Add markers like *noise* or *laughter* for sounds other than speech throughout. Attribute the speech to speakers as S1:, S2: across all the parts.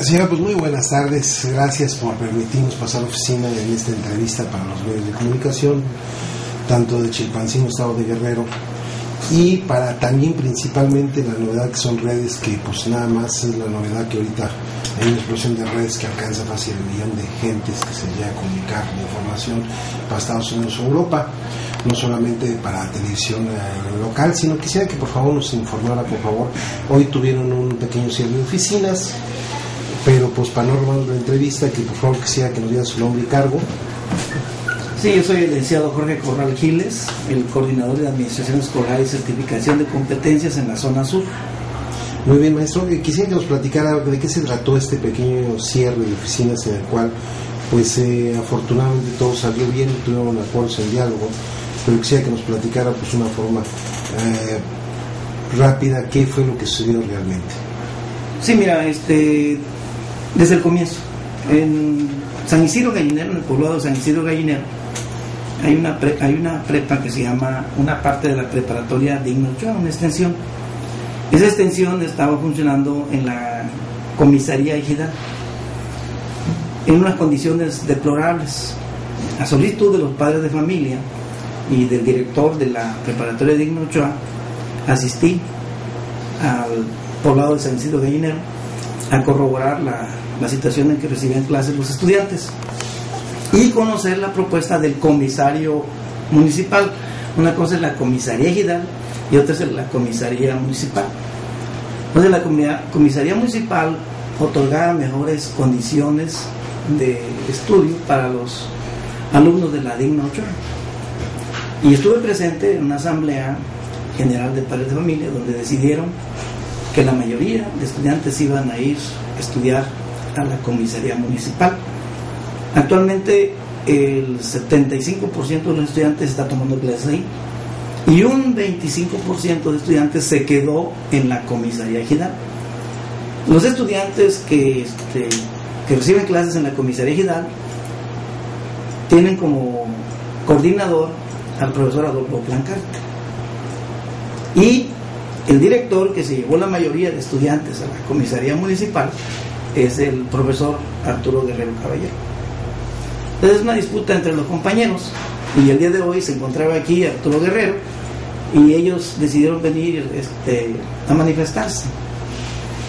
S1: Señora, pues muy buenas tardes. Gracias por permitirnos pasar a oficina en esta entrevista para los medios de comunicación, tanto de Chilpancingo, Estado de Guerrero, y para también principalmente la novedad que son redes, que pues nada más es la novedad que ahorita hay una explosión de redes que alcanza fácil el millón de gentes que se llega a comunicar información para Estados Unidos o Europa, no solamente para televisión eh, local, sino quisiera que por favor nos informara, por favor, hoy tuvieron un pequeño cierre de oficinas, pero pues para no robar la entrevista, que por favor quisiera que nos diera su nombre y cargo.
S2: Sí, yo soy el licenciado Jorge Corral Giles, el coordinador de Administración Escolar y Certificación de Competencias en la zona sur.
S1: Muy bien, maestro. Eh, Quisiera que nos platicara de qué se trató este pequeño cierre de oficinas en el cual, pues eh, afortunadamente todo salió bien, tuvieron acuerdos en diálogo, pero quisiera que nos platicara pues una forma eh, rápida qué fue lo que sucedió realmente.
S2: Sí, mira, este, desde el comienzo, en San Isidro Gallinero, en el poblado de San Isidro Gallinero, hay una, pre- hay una prepa que se llama, una parte de la preparatoria Digno Ochoa, una extensión. Esa extensión estaba funcionando en la comisaría ejidal en unas condiciones deplorables. A solicitud de los padres de familia y del director de la preparatoria Digno Ochoa, asistí al poblado de San Isidro Gallinero a corroborar la, la situación en que recibían clases los estudiantes y conocer la propuesta del comisario municipal. Una cosa es la comisaría ejidal y otra es la comisaría municipal. Entonces la comi- comisaría municipal otorgaba mejores condiciones de estudio para los alumnos de la Digna Ochoa. Y estuve presente en una asamblea general de padres de familia donde decidieron que la mayoría de estudiantes iban a ir a estudiar a la comisaría municipal. Actualmente el 75% de los estudiantes está tomando clases ahí y un 25% de estudiantes se quedó en la comisaría ejidal. Los estudiantes que, este, que reciben clases en la comisaría ejidal tienen como coordinador al profesor Adolfo Plancarte. Y el director que se llevó la mayoría de estudiantes a la comisaría municipal es el profesor Arturo Guerrero Caballero. Entonces es una disputa entre los compañeros y el día de hoy se encontraba aquí Arturo Guerrero y ellos decidieron venir este, a manifestarse.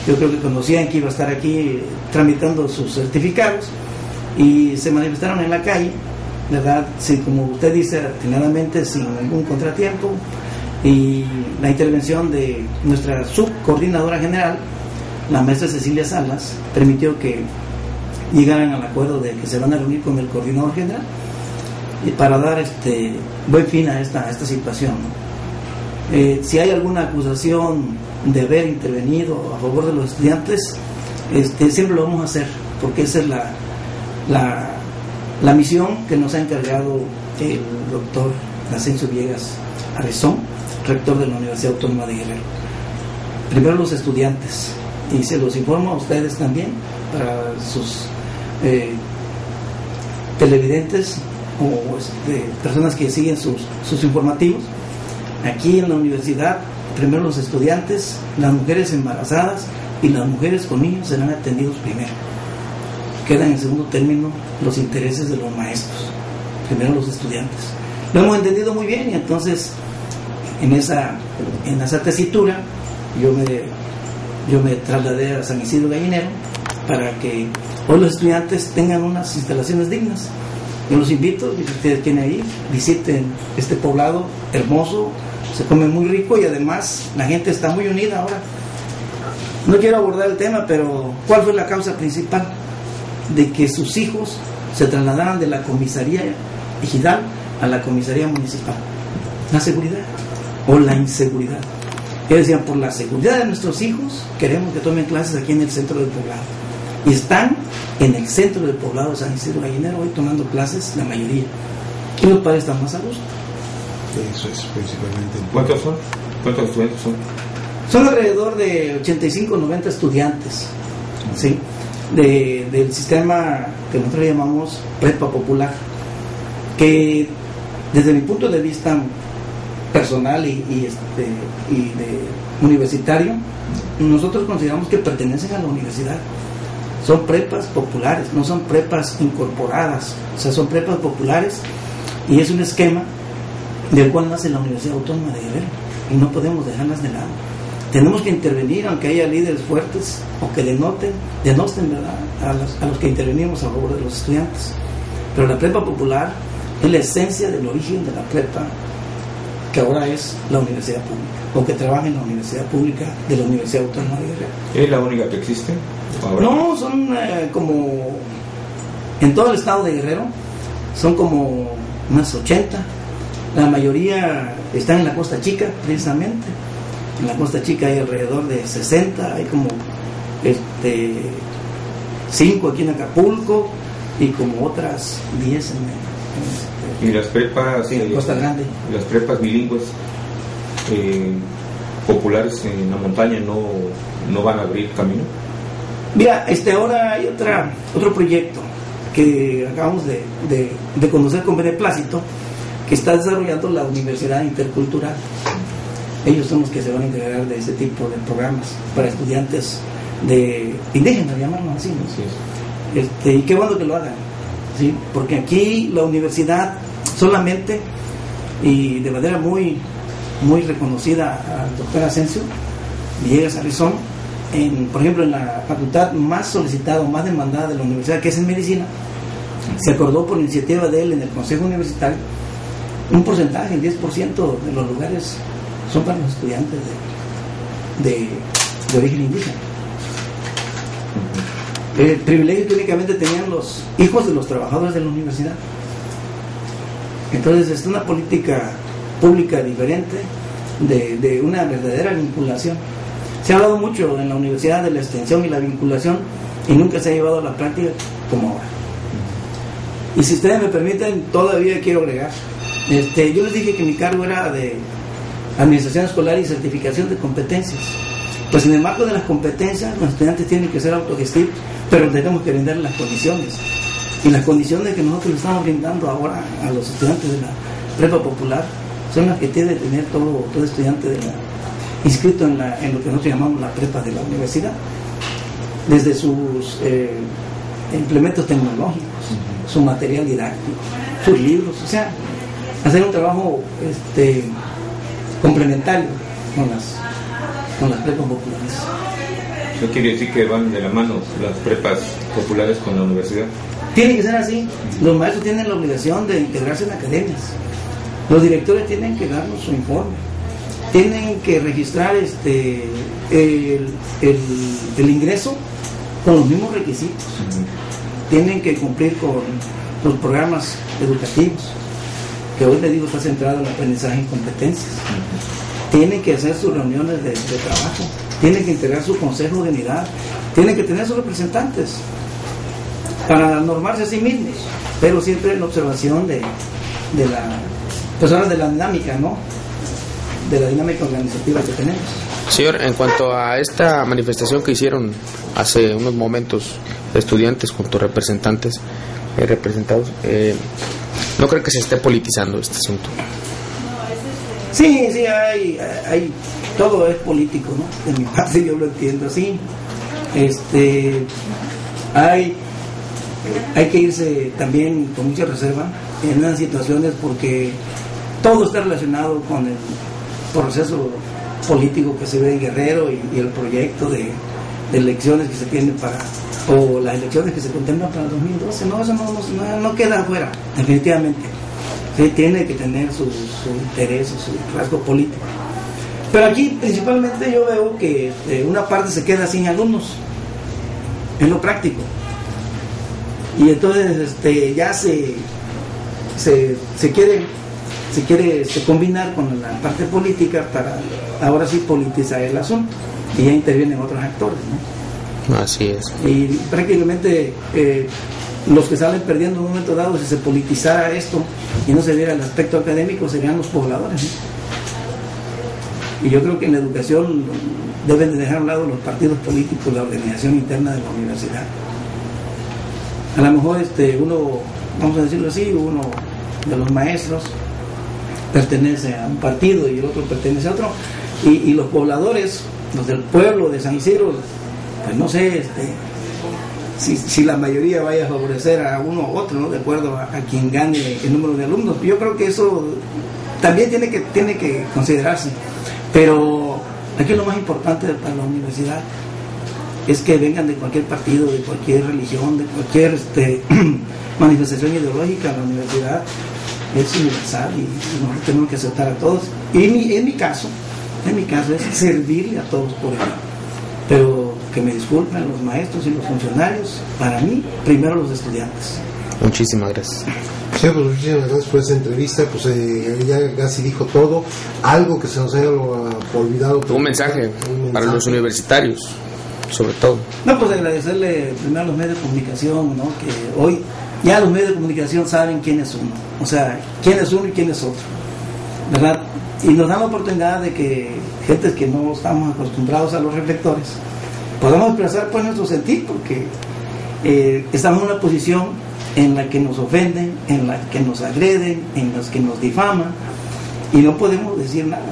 S2: Yo creo que conocían que iba a estar aquí tramitando sus certificados y se manifestaron en la calle, ¿verdad? Sí, como usted dice, atinadamente, sin ningún contratiempo y la intervención de nuestra subcoordinadora general, la maestra Cecilia Salas, permitió que llegaran al acuerdo de que se van a reunir con el coordinador general y para dar este buen fin a esta, situación. Eh, si hay alguna acusación de haber intervenido a favor de los estudiantes, este, siempre lo vamos a hacer, porque esa es la, misión que nos ha encargado el doctor Asensio Viegas Arrezón, rector de la Universidad Autónoma de Guerrero. Primero los estudiantes, y se los informo a ustedes también, para sus eh, televidentes o este, personas que siguen sus, sus informativos. Aquí en la universidad, primero los estudiantes, las mujeres embarazadas y las mujeres con niños serán atendidos primero. Quedan en segundo término los intereses de los maestros, primero los estudiantes. Lo hemos entendido muy bien y entonces en esa, en esa tesitura yo me, yo me trasladé a San Isidro Gallinero para que hoy los estudiantes tengan unas instalaciones dignas. Yo los invito, ustedes tienen ahí, visiten este poblado hermoso, se come muy rico y además la gente está muy unida ahora. No quiero abordar el tema, pero ¿cuál fue la causa principal de que sus hijos se trasladaran de la comisaría ejidal a la comisaría municipal? La seguridad o la inseguridad. Ellos decían, por la seguridad de nuestros hijos, queremos que tomen clases aquí en el centro del poblado. Y están en el centro del poblado San Isidro Gallinero hoy tomando clases, la mayoría. Y los padres están más a gusto.
S1: Eso es principalmente.
S3: ¿Cuántos son? ¿Cuántos estudiantes son?
S2: Son alrededor de 85 90 estudiantes ¿sí? de- del sistema que nosotros llamamos prepa popular, que desde mi punto de vista personal y, este, y universitario, nosotros consideramos que pertenecen a la universidad. son prepas populares, no son prepas incorporadas, o sea, son prepas populares y es un esquema del cual nace la Universidad Autónoma de Guerrero y no podemos dejarlas de lado. Tenemos que intervenir aunque haya líderes fuertes o que denoten, denosten ¿verdad? A, los, a los que intervenimos a favor de los estudiantes. Pero la prepa popular es la esencia del origen de la prepa que ahora es la universidad pública o que trabaja en la universidad pública de la Universidad Autónoma de Guerrero.
S3: ¿Es la única que existe?
S2: No, son eh, como en todo el estado de Guerrero, son como unas 80. La mayoría están en la Costa Chica, precisamente. En la Costa Chica hay alrededor de 60, hay como este 5 aquí en Acapulco y como otras 10 en,
S3: en, ¿Y las prepas?
S2: en Costa Grande.
S3: Las prepas bilingües eh, populares en la montaña no, no van a abrir camino.
S2: Mira, este ahora hay otra, otro proyecto que acabamos de, de, de conocer con beneplácito que está desarrollando la Universidad Intercultural. Ellos son los que se van a integrar de ese tipo de programas para estudiantes de indígenas, llamarlo así. ¿no?
S3: Sí.
S2: Este, y qué bueno que lo hagan, ¿sí? porque aquí la universidad solamente y de manera muy, muy reconocida al doctor Asensio Villegas Arizón, en, por ejemplo, en la facultad más solicitada o más demandada de la universidad, que es en medicina, se acordó por iniciativa de él en el Consejo Universitario un porcentaje, el 10% de los lugares son para los estudiantes de, de, de origen indígena. El privilegio que únicamente tenían los hijos de los trabajadores de la universidad. Entonces es una política pública diferente de, de una verdadera vinculación. Se ha hablado mucho en la universidad de la extensión y la vinculación y nunca se ha llevado a la práctica como ahora. Y si ustedes me permiten, todavía quiero agregar. Este, yo les dije que mi cargo era de administración escolar y certificación de competencias. Pues en el marco de las competencias, los estudiantes tienen que ser autogestivos, pero tenemos que brindar las condiciones. Y las condiciones que nosotros le estamos brindando ahora a los estudiantes de la prepa popular son las que tiene que tener todo, todo estudiante de la, inscrito en, la, en lo que nosotros llamamos la prepa de la universidad. Desde sus eh, implementos tecnológicos, su material didáctico, sus libros, o sea, hacer un trabajo este, complementario con las, con las prepas populares.
S3: ¿Eso quiere decir que van de la mano las prepas populares con la universidad?
S2: Tiene que ser así. Los maestros tienen la obligación de integrarse en academias. Los directores tienen que darnos su informe. Tienen que registrar este el, el, el ingreso con los mismos requisitos. Tienen que cumplir con los programas educativos que hoy le digo está centrado en el aprendizaje y competencias. Tienen que hacer sus reuniones de, trabajo, tienen que integrar su consejo de unidad, tienen que tener sus representantes para normarse a sí mismos, pero siempre en observación de, de la personas de la dinámica, ¿no? De la dinámica organizativa que tenemos.
S4: Señor, en cuanto a esta manifestación que hicieron hace unos momentos estudiantes junto a representantes eh, representados, eh, ¿No creo que se esté politizando este asunto?
S2: Sí, sí, hay, hay, todo es político, ¿no? De mi *laughs* parte yo lo entiendo así. Este, hay, hay que irse también con mucha reserva en unas situaciones porque todo está relacionado con el proceso político que se ve en Guerrero y, el proyecto de, elecciones que se tiene para o las elecciones que se contemplan para el 2012, no, eso no, no, no queda afuera, definitivamente. Sí, tiene que tener su, su interés, su rasgo político. Pero aquí principalmente yo veo que este, una parte se queda sin alumnos, en lo práctico. Y entonces este, ya se, se, se quiere, se quiere este, combinar con la parte política para ahora sí politizar el asunto. Y ya intervienen otros actores. ¿no?
S4: Así es.
S2: Y prácticamente eh, los que salen perdiendo en un momento dado, si se politizara esto y no se diera el aspecto académico, serían los pobladores. Y yo creo que en la educación deben de dejar a un lado los partidos políticos, la organización interna de la universidad. A lo mejor este, uno, vamos a decirlo así, uno de los maestros pertenece a un partido y el otro pertenece a otro, y, y los pobladores, los del pueblo de San Isidro, pues no sé, este, si, si, la mayoría vaya a favorecer a uno u otro, ¿no? De acuerdo a, quien gane el número de alumnos. Yo creo que eso también tiene que, tiene que considerarse. Pero aquí lo más importante para la universidad es que vengan de cualquier partido, de cualquier religión, de cualquier este, *clears throat* manifestación ideológica. La universidad es universal y, nosotros tenemos que aceptar a todos. Y en mi, en mi caso, en mi caso es servirle a todos por igual. Pero que me disculpen los maestros y los funcionarios, para mí, primero los estudiantes.
S4: Muchísimas gracias.
S1: Sí, pues muchísimas gracias por esta entrevista. Pues eh, ya casi dijo todo. Algo que se nos haya olvidado.
S4: Un mensaje, un mensaje para los universitarios, sobre todo.
S2: No, pues agradecerle primero a los medios de comunicación, ¿no? Que hoy ya los medios de comunicación saben quién es uno. O sea, quién es uno y quién es otro. ¿Verdad? Y nos dan la oportunidad de que gente que no estamos acostumbrados a los reflectores, podamos expresar pues nuestro sentir, porque eh, estamos en una posición en la que nos ofenden, en la que nos agreden, en las que nos difaman, y no podemos decir nada,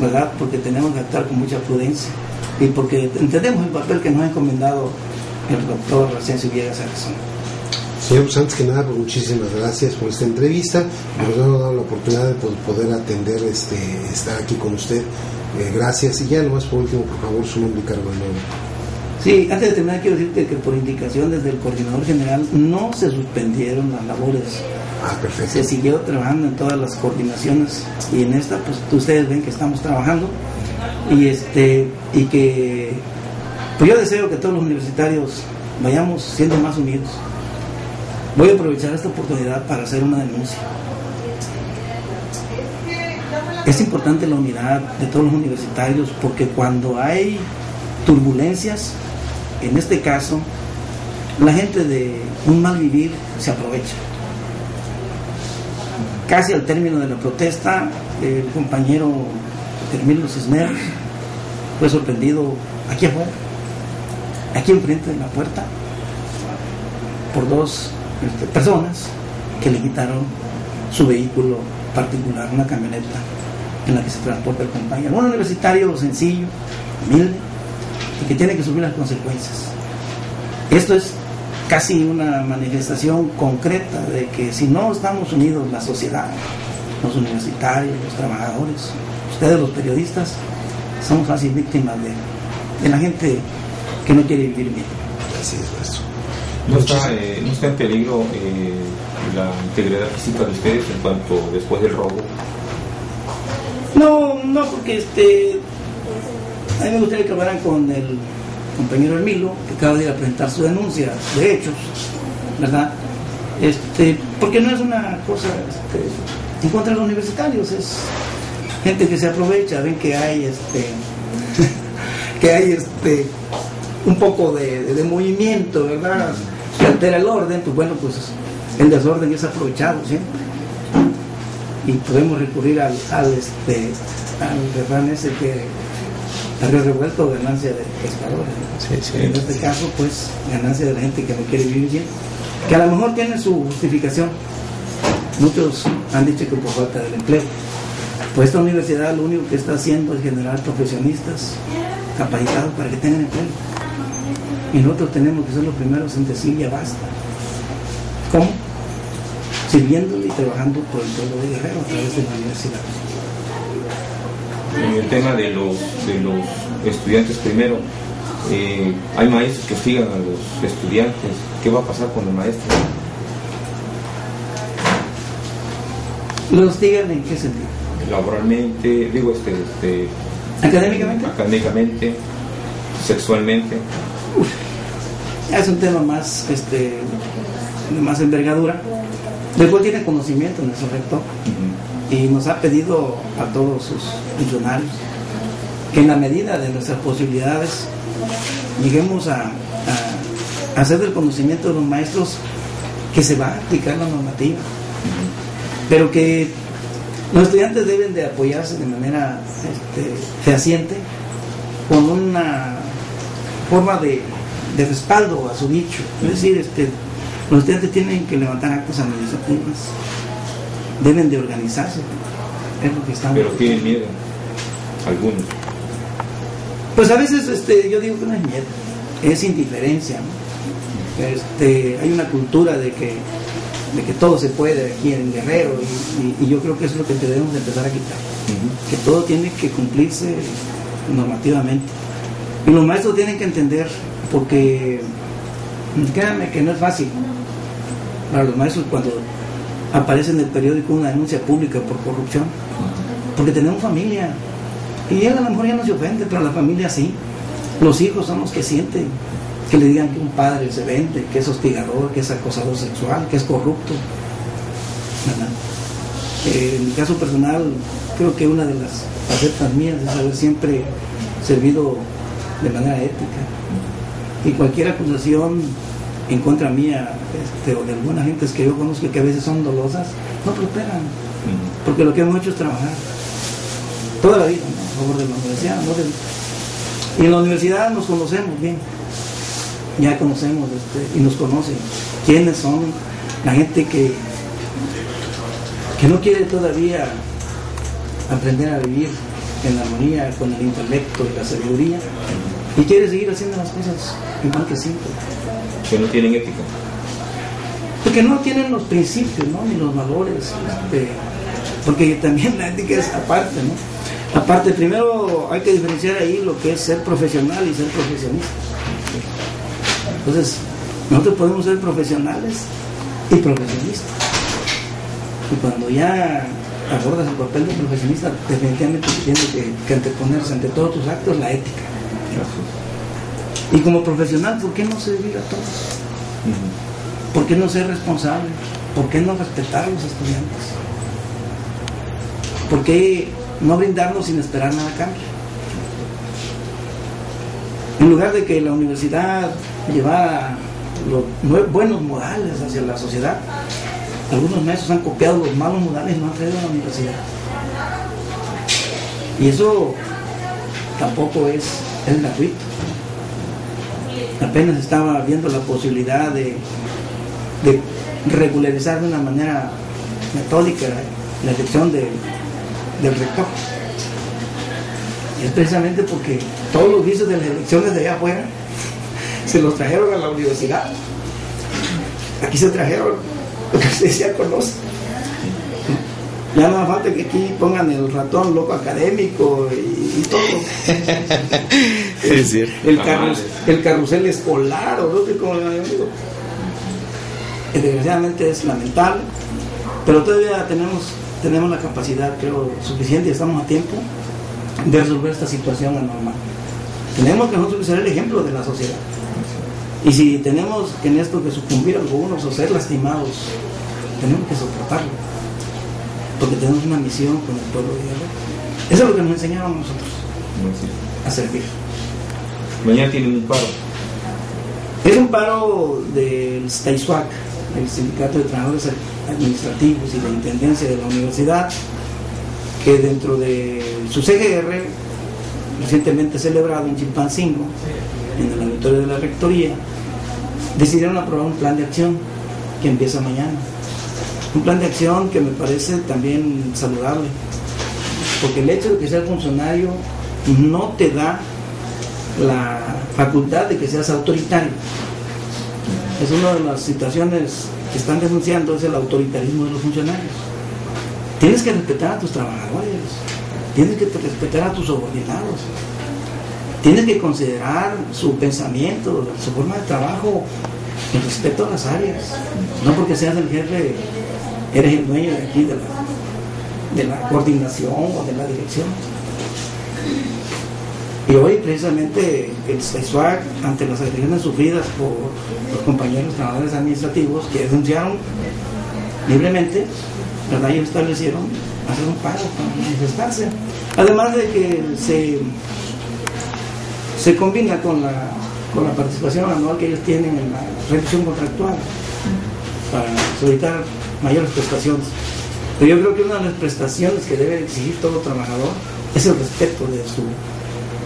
S2: ¿verdad? Porque tenemos que actuar con mucha prudencia y porque entendemos el papel que nos ha encomendado el doctor Asensio Villegas Arizona.
S1: Señor, pues antes que nada, pues muchísimas gracias por esta entrevista. Nos ha dado la oportunidad de poder atender, este, estar aquí con usted. Eh, gracias. Y ya nomás por último, por favor, su nombre y cargo de nuevo.
S2: Sí, antes de terminar quiero decirte que por indicación desde el coordinador general no se suspendieron las labores.
S1: Ah, perfecto.
S2: Se siguió trabajando en todas las coordinaciones y en esta pues ustedes ven que estamos trabajando y este y que pues yo deseo que todos los universitarios vayamos siendo más unidos. Voy a aprovechar esta oportunidad para hacer una denuncia. Es importante la unidad de todos los universitarios porque cuando hay turbulencias, en este caso, la gente de un mal vivir se aprovecha. Casi al término de la protesta, el compañero Termino Cisneros fue sorprendido aquí afuera, aquí enfrente de la puerta, por dos este, personas que le quitaron su vehículo particular, una camioneta en la que se transporta el compañero. Un universitario sencillo, humilde, que tiene que subir las consecuencias. Esto es casi una manifestación concreta de que si no estamos unidos la sociedad, los universitarios, los trabajadores, ustedes los periodistas, somos fácil víctimas de, de la gente que no quiere vivir bien.
S1: Así es, maestro.
S3: ¿No está, eh, ¿No está en peligro eh, la integridad física de ustedes en cuanto después del robo?
S2: No, no, porque este, a mí me gustaría que hablaran con el compañero Hermilo, que acaba de ir a presentar su denuncia de hechos, ¿verdad? Este, porque no es una cosa este, en contra de los universitarios, es gente que se aprovecha, ven que hay este *laughs* que hay este un poco de, movimiento, ¿verdad? Se altera el orden, pues bueno, pues el desorden es aprovechado siempre. Y podemos recurrir al, al este al refrán ese que río revuelto ganancia de pescadores.
S4: Sí, sí.
S2: En este caso, pues, ganancia de la gente que no quiere vivir bien, que a lo mejor tiene su justificación. Muchos han dicho que por falta del empleo. Pues esta universidad lo único que está haciendo es generar profesionistas capacitados para que tengan empleo. Y nosotros tenemos que ser los primeros en decir ya basta. ¿Cómo? Sirviéndole y trabajando por el pueblo de Guerrero a través de la universidad.
S3: En el tema de los, de los estudiantes primero, eh, hay maestros que hostigan a los estudiantes. ¿Qué va a pasar con el maestro?
S2: ¿Los hostigan en qué sentido?
S3: Laboralmente, digo, este, este
S2: ¿Académicamente?
S3: académicamente, sexualmente.
S2: Uf, es un tema más, este, de más envergadura. Después tiene conocimiento nuestro rector y nos ha pedido a todos sus funcionarios que en la medida de nuestras posibilidades lleguemos a, hacer del conocimiento de los maestros que se va a aplicar la normativa, pero que los estudiantes deben de apoyarse de manera este, fehaciente con una forma de, respaldo a su dicho. Es decir, este, los estudiantes tienen que levantar actos administrativas, deben de organizarse. Es lo que estamos
S3: Pero tienen miedo, algunos.
S2: Pues a veces este, yo digo que no es miedo, es indiferencia. ¿no? Este, hay una cultura de que, de que todo se puede aquí en Guerrero y, y- y yo creo que eso es lo que debemos de empezar a quitar. Que todo tiene que cumplirse normativamente. Y los maestros tienen que entender, porque créanme que no es fácil para los maestros cuando aparece en el periódico una denuncia pública por corrupción, porque tenemos familia. Y él a lo mejor ya no se ofende, pero la familia sí. Los hijos son los que sienten que le digan que un padre se vende, que es hostigador, que es acosador sexual, que es corrupto. Eh, en mi caso personal, creo que una de las facetas mías es haber siempre servido de manera ética. Y cualquier acusación en contra mía este, o de algunas gentes que yo conozco que a veces son dolosas, no prosperan. Porque lo que hemos hecho es trabajar toda la vida ¿no? a favor de la universidad. ¿no? Y en la universidad nos conocemos bien, ya conocemos este, y nos conocen quiénes son la gente que, que no quiere todavía aprender a vivir en armonía con el intelecto y la sabiduría y quiere seguir haciendo las cosas igual que siempre.
S3: Que no tienen ética.
S2: Porque no tienen los principios, ¿no? Ni los valores. este, porque también la ética es aparte, ¿no? Aparte, primero hay que diferenciar ahí lo que es ser profesional y ser profesionista. Entonces, nosotros podemos ser profesionales y profesionistas. Y cuando ya abordas el papel de profesionista, definitivamente tienes que, que anteponerse ante todos tus actos la ética. Y como profesional, ¿por qué no servir a todos? ¿Por qué no ser responsable? ¿Por qué no respetar a los estudiantes? ¿Por qué no brindarnos sin esperar nada a cambio? En lugar de que la universidad llevara los buenos modales hacia la sociedad, algunos maestros han copiado los malos modales y no han traído a la universidad. Y eso tampoco es, es gratuito. Apenas estaba viendo la posibilidad de, regularizar de una manera metódica la elección de- del rector. Y es precisamente porque todos los vicios de las elecciones de allá afuera *laughs* se los trajeron a la universidad. Aquí se trajeron *laughs* lo que ustedes ya conocen. Ya no falta que aquí pongan el ratón loco académico y todo. *laughs*
S4: Es cierto.
S2: El, carrus- el carrusel escolar, o no sé cómo le digo. Desgraciadamente es lamentable, pero todavía tenemos, tenemos la capacidad, creo, suficiente y estamos a tiempo de resolver esta situación anormal. Tenemos que nosotros ser el ejemplo de la sociedad. Y si tenemos que en esto que sucumbir algunos o ser lastimados, tenemos que soportarlo. Porque tenemos una misión con el pueblo de Guerrero. Eso es lo que nos enseñaron a nosotros, a servir.
S3: Mañana tienen un paro.
S2: Es un paro del STAISWAC, el Sindicato de Trabajadores Administrativos y de Intendencia de la Universidad, que dentro de su CGR, recientemente celebrado en Chilpancingo, en el auditorio de la Rectoría, decidieron aprobar un plan de acción que empieza mañana. Un plan de acción que me parece también saludable, porque el hecho de que seas funcionario no te da la facultad de que seas autoritario. Es una de las situaciones que están denunciando, es el autoritarismo de los funcionarios. Tienes que respetar a tus trabajadores, tienes que respetar a tus subordinados, tienes que considerar su pensamiento, su forma de trabajo, con respeto a las áreas. No porque seas el jefe, eres el dueño de aquí de la coordinación o de la dirección. Y hoy precisamente el SESUAC, ante las agresiones sufridas por los compañeros trabajadores administrativos que denunciaron libremente, ¿verdad? Ellos establecieron hacer un paro para manifestarse. Además de que se, se combina con la, con la participación anual que ellos tienen en la revisión contractual para solicitar mayores prestaciones. Pero yo creo que una de las prestaciones que debe exigir todo trabajador es el respeto de su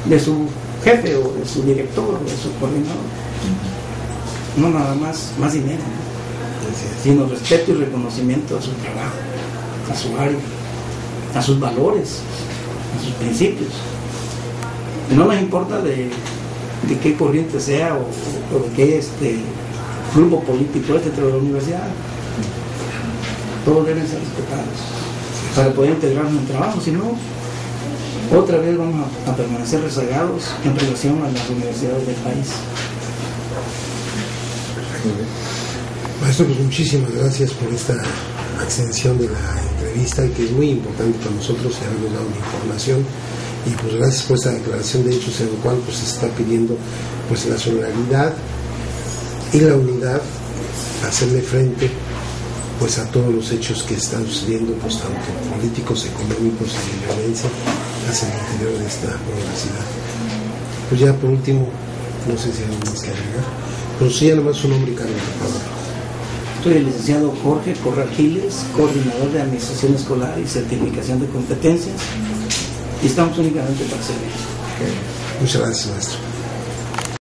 S2: de su jefe o de su director o de su coordinador. No nada más, más dinero, ¿no? sino respeto y reconocimiento a su trabajo, a su área, a sus valores, a sus principios. Y no nos importa de, de qué corriente sea o, o de qué este, grupo político es dentro de la universidad. Todos deben ser respetados para poder integrarnos en el trabajo, si no, otra vez vamos a, permanecer rezagados en relación a las universidades del país.
S1: Maestro, pues muchísimas gracias por esta extensión de la entrevista que es muy importante para nosotros y habernos dado la información y pues gracias por esta declaración de hechos en el cual se está pidiendo pues la solidaridad y la unidad hacerle frente pues a todos los hechos que están sucediendo pues tanto políticos, económicos y de violencia hacia el interior de esta universidad. Pues ya por último, no sé si hay algo más que agregar, pero sí ya nomás su nombre y cargo, por favor.
S2: Soy el licenciado Jorge Corral Giles, coordinador de Administración Escolar y Certificación de Competencias, y estamos únicamente para servir.
S1: Muchas gracias, maestro.